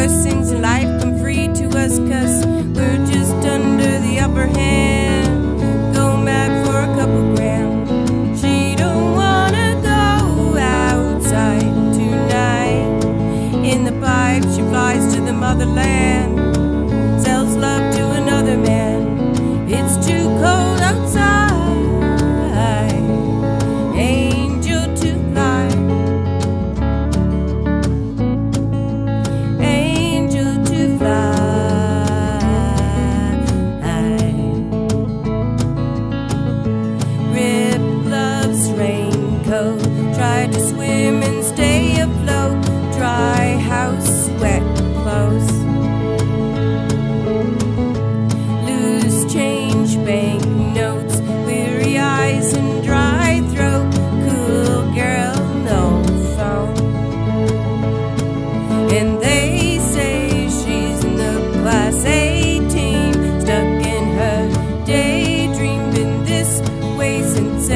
blessings in life. And they say she's in the class A Team, stuck in her daydream, this since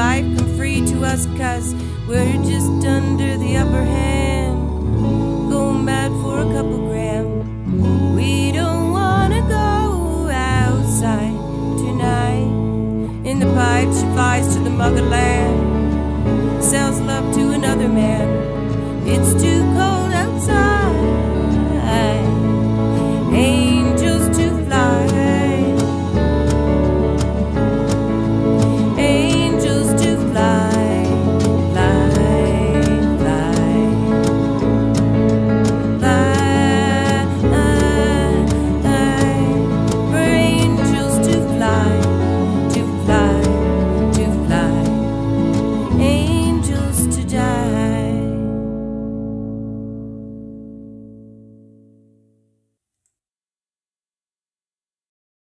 life come free to us cause we're just under the upper hand. Going mad for a couple grand. We don't wanna go outside tonight. In the pipe she flies to the motherland. Sells love to another man. It's too cold.